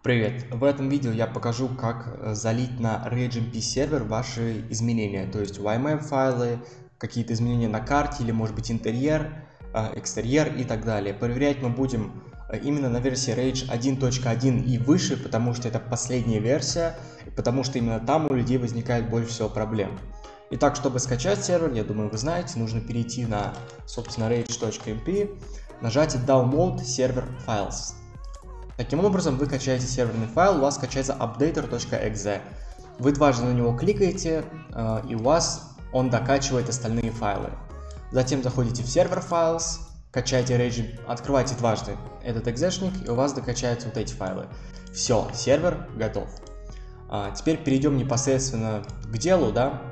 Привет! В этом видео я покажу, как э, залить на RageMP сервер ваши изменения, то есть YMAP файлы, какие-то изменения на карте или может быть интерьер, э, экстерьер и так далее. Проверять мы будем э, именно на версии Rage 1.1 и выше, потому что это последняя версия, потому что именно там у людей возникает больше всего проблем. Итак, чтобы скачать сервер, я думаю вы знаете, нужно перейти на, собственно, rage.mp, нажать Download Server Files. Таким образом, вы качаете серверный файл, у вас скачается updater.exe. Вы дважды на него кликаете, э, и у вас он докачивает остальные файлы. Затем заходите в сервер files, качаете Rage, открываете дважды этот экзешник, и у вас докачаются вот эти файлы. Все, сервер готов. А, теперь перейдем непосредственно к делу, да.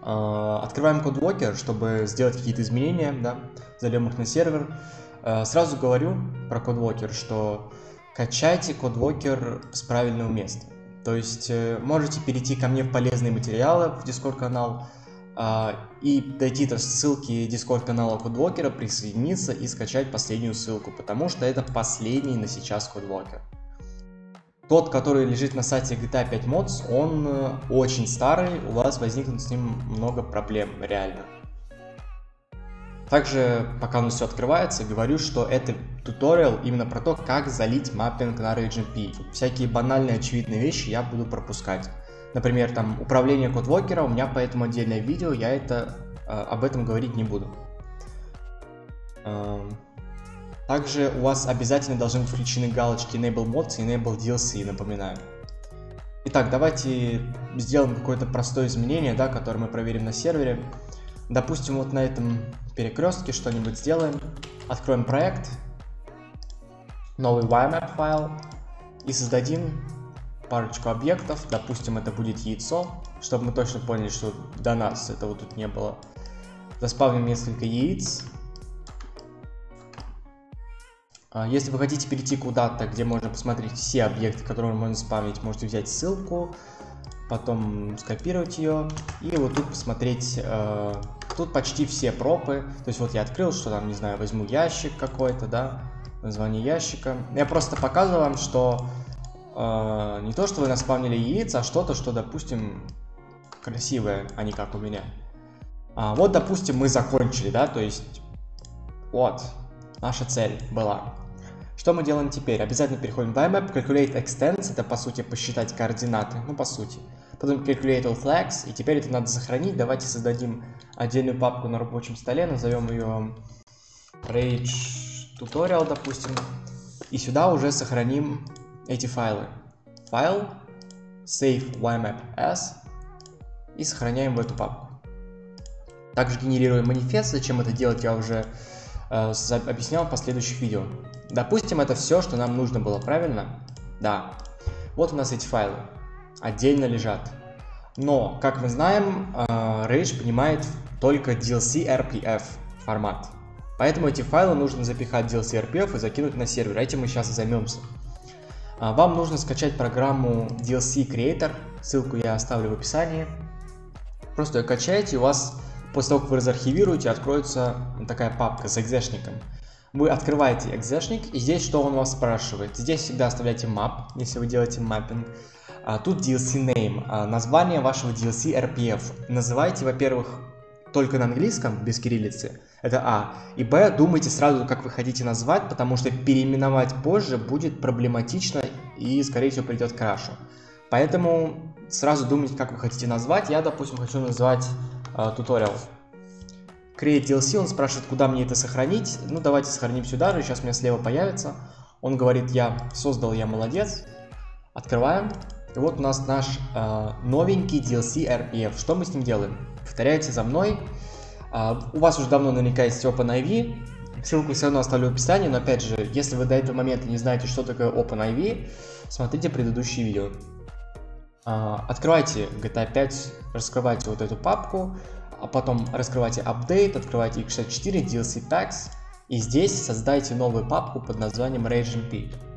А, открываем CodeWalker, чтобы сделать какие-то изменения, да. Зальем их на сервер. Э, сразу говорю про CodeWalker, что качайте CodeWalker с правильного места. То есть э, можете перейти ко мне в полезные материалы в Discord канал а, и дойти до ссылки Discord канала CodeWalker, присоединиться и скачать последнюю ссылку, потому что это последний на сейчас CodeWalker. Тот, который лежит на сайте GTA 5 Mods, он э, очень старый, у вас возникнет с ним много проблем, реально. Также, пока у нас все открывается, говорю, что это туториал именно про то, как залить маппинг на RageMP. Всякие банальные очевидные вещи я буду пропускать. Например, там управление кодвокера, у меня поэтому отдельное видео, я это э, об этом говорить не буду. Эм, также у вас обязательно должны быть включены галочки Enable Mods и Enable DLC, напоминаю. Итак, давайте сделаем какое-то простое изменение, да, которое мы проверим на сервере. Допустим, вот на этом перекрестке что-нибудь сделаем. Откроем проект, новый YMAP файл и создадим парочку объектов. Допустим, это будет яйцо, чтобы мы точно поняли, что до нас этого тут не было. Заспавним несколько яиц. А, если вы хотите перейти куда-то, где можно посмотреть все объекты, которые можно спамить, можете взять ссылку, потом скопировать ее и вот тут посмотреть э, Тут почти все пропы. То есть вот я открыл, что там, не знаю, возьму ящик какой-то, да, название ящика. Я просто показываю вам, что э, не то, что вы наспавнили яиц, а что-то, что, допустим, красивое, а не как у меня. А, вот, допустим, мы закончили, да, то есть вот, наша цель была. Что мы делаем теперь? Обязательно переходим в IMAP, Calculate Extents, это по сути посчитать координаты, ну по сути потом calculate flags, и теперь это надо сохранить. Давайте создадим отдельную папку на рабочем столе, назовем ее rage tutorial, допустим, и сюда уже сохраним эти файлы. Файл, save ymap as, и сохраняем в эту папку. Также генерируем манифест, зачем это делать я уже э, объяснял в последующих видео. Допустим, это все, что нам нужно было, правильно? Да. Вот у нас эти файлы отдельно лежат. Но, как мы знаем, э, Rage понимает только DLC RPF формат. Поэтому эти файлы нужно запихать в DLC RPF и закинуть на сервер. Этим мы сейчас и займемся. А, вам нужно скачать программу DLC Creator. Ссылку я оставлю в описании. Просто ее качаете, и у вас после того, как вы разархивируете, откроется такая папка с экзешником. Вы открываете экзешник, и здесь что он вас спрашивает? Здесь всегда оставляйте map, если вы делаете маппинг. А, тут DLC name, а, название вашего DLC RPF. Называйте, во-первых, только на английском, без кириллицы, это А. И Б, думайте сразу, как вы хотите назвать, потому что переименовать позже будет проблематично и, скорее всего, придет крашу. Поэтому сразу думайте, как вы хотите назвать. Я, допустим, хочу назвать э, туториал. Create DLC, он спрашивает, куда мне это сохранить. Ну, давайте сохраним сюда же, сейчас у меня слева появится. Он говорит, я создал, я молодец. Открываем. И вот у нас наш э, новенький DLC RPF. Что мы с ним делаем? Повторяйте за мной. Э, у вас уже давно наверняка есть OpenIV. Ссылку все равно оставлю в описании, но опять же, если вы до этого момента не знаете, что такое OpenIV, смотрите предыдущие видео. Э, открывайте GTA 5, раскрывайте вот эту папку, а потом раскрывайте Update, открывайте x64, DLC Packs, и здесь создайте новую папку под названием RageMP. А,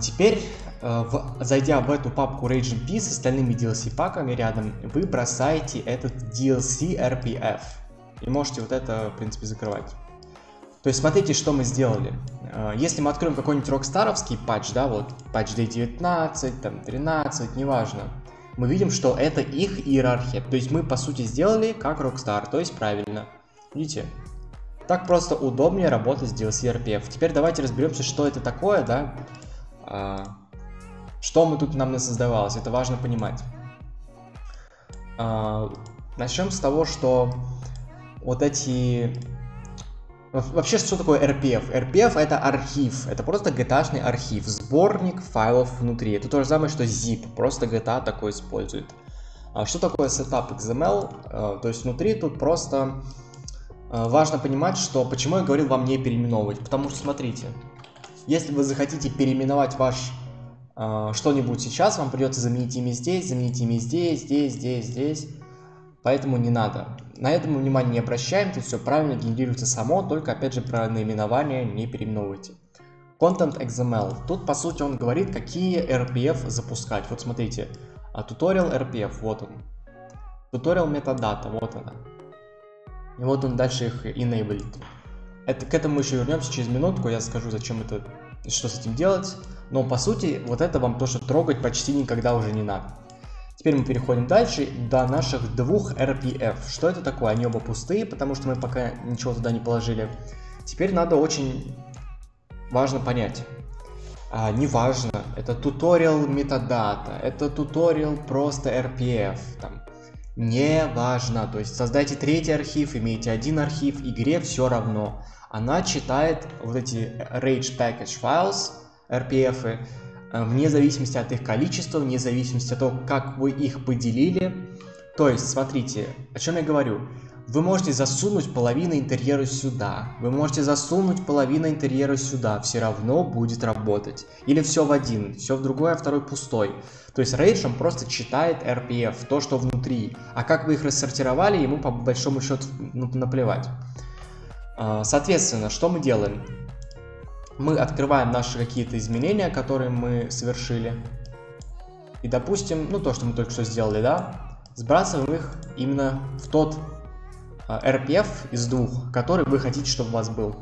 теперь, э, зайдя в эту папку RageMP с остальными DLC паками рядом, вы бросаете этот DLC RPF. И можете вот это, в принципе, закрывать. То есть смотрите, что мы сделали. Э, если мы откроем какой-нибудь рокстаровский патч, да, вот патч D19, там 13, неважно, мы видим, что это их иерархия. То есть мы, по сути, сделали как Rockstar, то есть правильно. Видите? Так просто удобнее работать с DLC RPF. Теперь давайте разберемся, что это такое, да? А, что мы тут нам создавалось, это важно понимать. А, начнем с того, что вот эти Вообще, что такое RPF? RPF это архив, это просто GTA-шный архив, сборник файлов внутри. Это то же самое, что zip, просто GTA такой использует. А что такое setup XML? То есть внутри тут просто важно понимать, что почему я говорил вам не переименовывать. Потому что смотрите, если вы захотите переименовать ваш а, что-нибудь сейчас, вам придется заменить имя здесь, заменить имя здесь, здесь, здесь, здесь. Поэтому не надо. На этом внимание не обращаем, тут все правильно генерируется само, только опять же про наименование не переименовывайте. Content XML. Тут по сути он говорит, какие RPF запускать. Вот смотрите, туториал RPF, вот он. Туториал метадата, вот она. И вот он дальше их enable. Это, к этому еще вернемся через минутку, я скажу, зачем это, что с этим делать. Но по сути, вот это вам тоже трогать почти никогда уже не надо. Теперь мы переходим дальше до наших двух RPF. Что это такое? Они оба пустые, потому что мы пока ничего туда не положили. Теперь надо очень важно понять. А, неважно, это туториал метадата, это туториал просто RPF. Там, не важно, то есть создайте третий архив, имейте один архив, игре все равно. Она читает вот эти rage package files, RPF, Э, вне зависимости от их количества, вне зависимости от того, как вы их поделили. То есть, смотрите, о чем я говорю. Вы можете засунуть половину интерьера сюда, вы можете засунуть половину интерьера сюда, все равно будет работать. Или все в один, все в другой, а второй пустой. То есть Rage он просто читает RPF, то, что внутри. А как вы их рассортировали, ему по большому счету наплевать. А, соответственно, что мы делаем? мы открываем наши какие-то изменения, которые мы совершили. И допустим, ну то, что мы только что сделали, да, сбрасываем их именно в тот RPF из двух, который вы хотите, чтобы у вас был.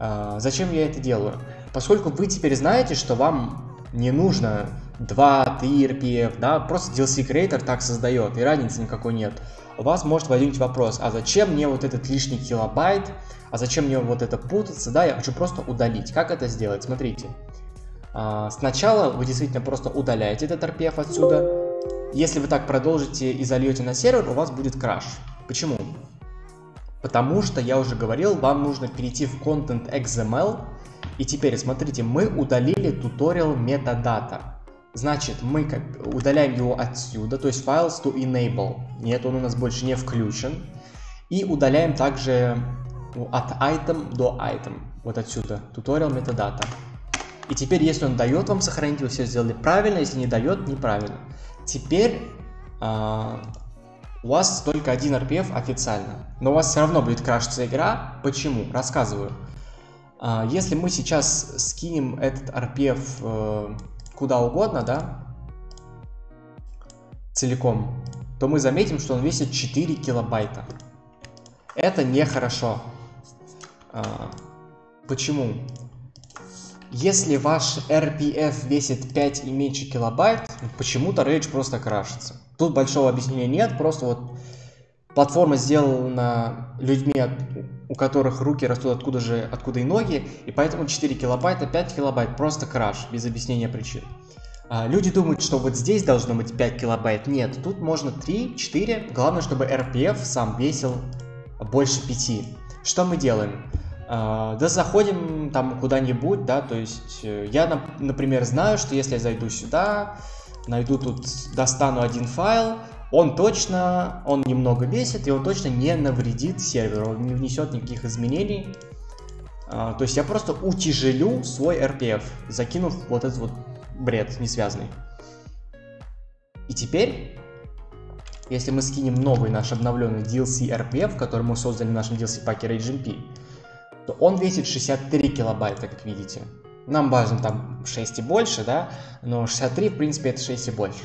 Э, зачем я это делаю? Поскольку вы теперь знаете, что вам не нужно 2, 3 RPF, да, просто DLC Creator так создает, и разницы никакой нет. У вас может возникнуть вопрос, а зачем мне вот этот лишний килобайт, а зачем мне вот это путаться, да, я хочу просто удалить. Как это сделать? Смотрите. А, сначала вы действительно просто удаляете этот RPF отсюда. Если вы так продолжите и зальете на сервер, у вас будет краш. Почему? Потому что, я уже говорил, вам нужно перейти в Content XML. И теперь, смотрите, мы удалили туториал metadata. Значит, мы удаляем его отсюда, то есть files to enable. Нет, он у нас больше не включен. И удаляем также от item до item. Вот отсюда. Tutorial metadata. И теперь, если он дает вам сохранить, вы все сделали правильно, если не дает, неправильно. Теперь э, у вас только один RPF официально. Но у вас все равно будет крашиться игра. Почему? Рассказываю. Э, если мы сейчас скинем этот RPF э, куда угодно, да, целиком, то мы заметим, что он весит 4 килобайта. Это нехорошо. А, почему? Если ваш RPF весит 5 и меньше килобайт, почему-то Rage просто крашится. Тут большого объяснения нет, просто вот платформа сделана людьми, у которых руки растут откуда же, откуда и ноги, и поэтому 4 килобайта, 5 килобайт просто краш, без объяснения причин. А, люди думают, что вот здесь должно быть 5 килобайт. Нет, тут можно 3, 4. Главное, чтобы RPF сам весил больше 5. Что мы делаем? А, да заходим там куда-нибудь, да, то есть э, я, например, знаю, что если я зайду сюда, найду тут, достану один файл, он точно, он немного весит, и он точно не навредит серверу, он не внесет никаких изменений. А, то есть я просто утяжелю свой RPF, закинув вот этот вот бред не связанный. И теперь, если мы скинем новый наш обновленный DLC RPF, который мы создали в нашем DLC паке RageMP, то он весит 63 килобайта, как видите. Нам важно там 6 и больше, да, но 63, в принципе, это 6 и больше.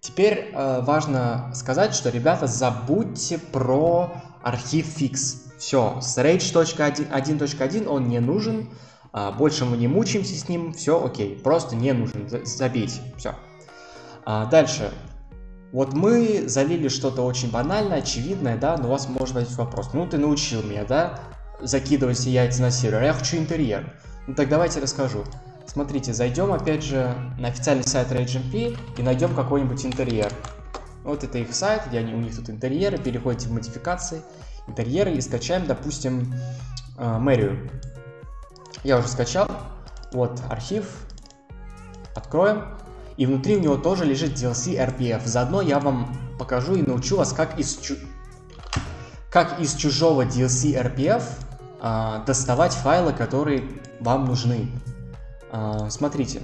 Теперь э, важно сказать, что, ребята, забудьте про архив fix. Все, с Rage.1.1 он не нужен, а, больше мы не мучаемся с ним, все окей, просто не нужен, забейте, все. А, дальше, вот мы залили что-то очень банальное, очевидное, да, но у вас может быть вопрос, ну ты научил меня, да, закидывать яйца на сервер, я хочу интерьер. Ну так давайте расскажу. Смотрите, зайдем опять же на официальный сайт RageMP и найдем какой-нибудь интерьер. Вот это их сайт, где они, у них тут интерьеры, переходите в модификации, интерьеры и скачаем, допустим, э, мэрию. Я уже скачал. Вот архив. Откроем. И внутри у него тоже лежит DLC RPF. Заодно я вам покажу и научу вас, как из, чу... как из чужого DLC RPF а, доставать файлы, которые вам нужны. А, смотрите,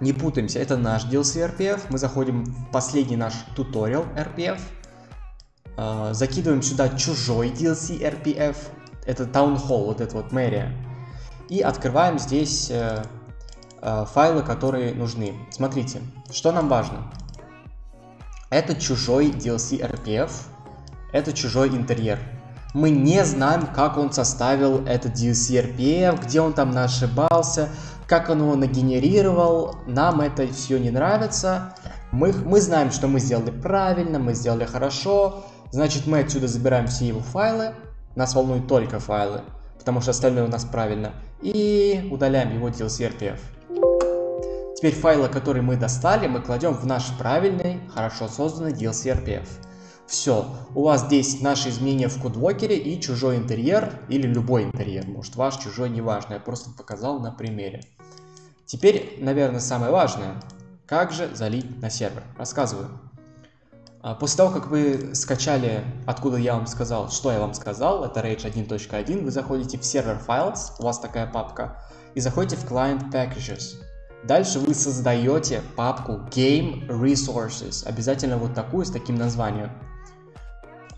не путаемся, это наш DLC RPF. Мы заходим в последний наш туториал RPF. А, закидываем сюда чужой DLC RPF. Это Town Hall, вот это вот мэрия. И открываем здесь э, э, файлы, которые нужны. Смотрите, что нам важно. Это чужой DLC RPF. Это чужой интерьер. Мы не знаем, как он составил этот DLC RPF, где он там ошибался, как он его нагенерировал. Нам это все не нравится. Мы, мы знаем, что мы сделали правильно, мы сделали хорошо. Значит, мы отсюда забираем все его файлы. Нас волнуют только файлы, потому что остальное у нас правильно. И удаляем его DLC RPF. Теперь файлы, которые мы достали, мы кладем в наш правильный, хорошо созданный DLC RPF. Все, у вас здесь наши изменения в кодвокере и чужой интерьер, или любой интерьер, может ваш, чужой, неважно, я просто показал на примере. Теперь, наверное, самое важное, как же залить на сервер. Рассказываю. А, после того, как вы скачали, откуда я вам сказал, что я вам сказал, это Rage 1.1, вы заходите в сервер Files, у вас такая папка, и заходите в Client Packages. Дальше вы создаете папку Game Resources, обязательно вот такую с таким названием.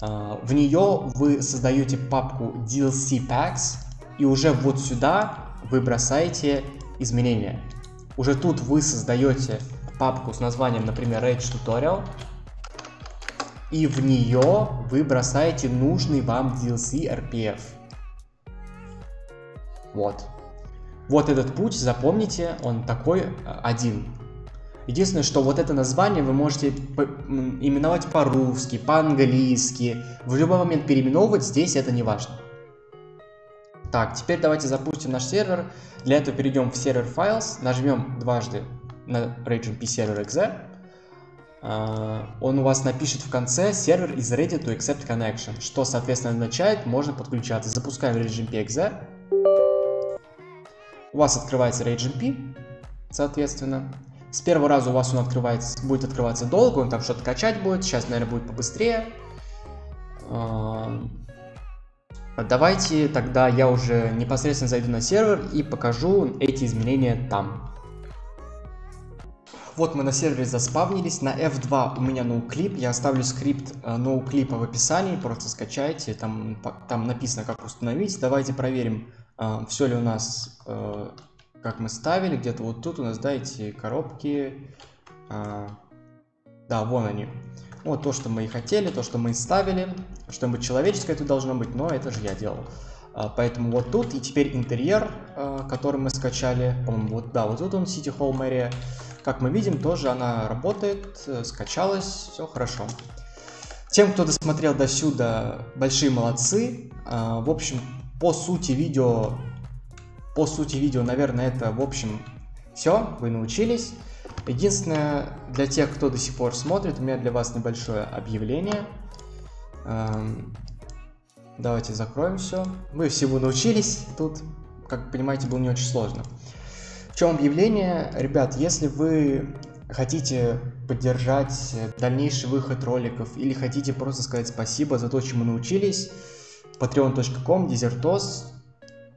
А, в нее вы создаете папку DLC Packs, и уже вот сюда вы бросаете изменения. Уже тут вы создаете папку с названием, например, Rage Tutorial, и в нее вы бросаете нужный вам DLC RPF. Вот. Вот этот путь, запомните, он такой э, один. Единственное, что вот это название вы можете именовать по-русски, по-английски, в любой момент переименовывать, здесь это не важно. Так, теперь давайте запустим наш сервер. Для этого перейдем в сервер Files, нажмем дважды на RageMP Server .exe. Uh, он у вас напишет в конце сервер is ready to accept connection, что соответственно означает можно подключаться. Запускаем RageMP .exe. У вас открывается RageMP, соответственно. С первого раза у вас он открывается, будет открываться долго, он там что-то качать будет, сейчас, наверное, будет побыстрее. Давайте тогда я уже непосредственно зайду на сервер и покажу эти изменения там. Вот мы на сервере заспавнились, на F2 у меня ноуклип, я оставлю скрипт э, ноуклипа в описании, просто скачайте, там, там написано как установить. Давайте проверим, э, все ли у нас э, как мы ставили, где-то вот тут у нас, да, эти коробки, а, да, вон они. Вот то, что мы и хотели, то, что мы и ставили, что-нибудь человеческое тут должно быть, но это же я делал. А, поэтому вот тут, и теперь интерьер, а, который мы скачали, по-моему, вот, да, вот тут он, City Hall Area. Как мы видим, тоже она работает, э, скачалась, все хорошо. Тем, кто досмотрел до сюда, большие молодцы. А, в общем, по сути видео по сути видео, наверное, это, в общем, все, вы научились. Единственное, для тех, кто до сих пор смотрит, у меня для вас небольшое объявление. Эм, давайте закроем все. Вы всего научились, тут, как понимаете, было не очень сложно. В чем объявление? Ребят, если вы хотите поддержать дальнейший выход роликов или хотите просто сказать спасибо за то, чему научились, patreon.com, desertos,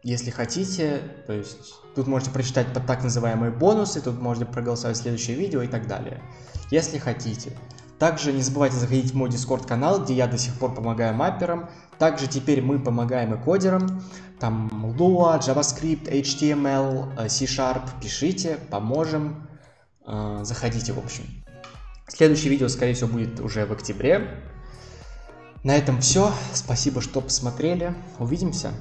если хотите, то есть тут можете прочитать под так называемые бонусы, тут можете проголосовать следующее видео и так далее, если хотите. Также не забывайте заходить в мой Discord канал, где я до сих пор помогаю мапперам. Также теперь мы помогаем и кодерам. Там Lua, JavaScript, HTML, C-Sharp. Пишите, поможем. Э, заходите, в общем. Следующее видео, скорее всего, будет уже в октябре. На этом все. Спасибо, что посмотрели. Увидимся.